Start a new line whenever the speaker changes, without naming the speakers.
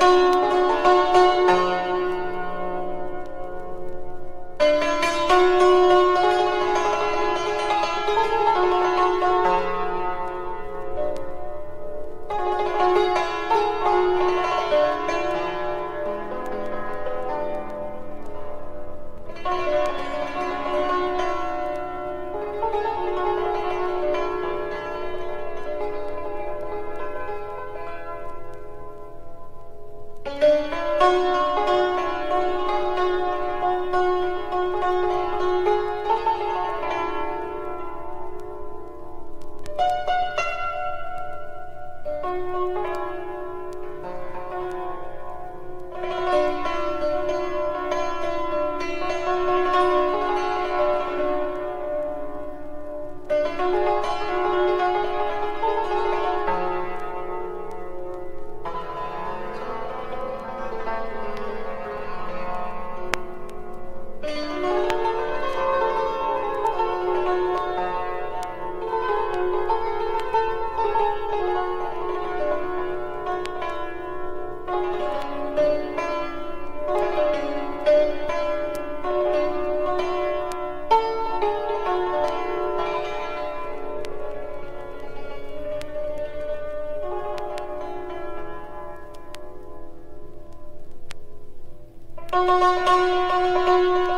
Thank you. Bye. Thank you.